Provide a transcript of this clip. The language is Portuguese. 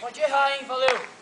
Pode errar, hein? Valeu!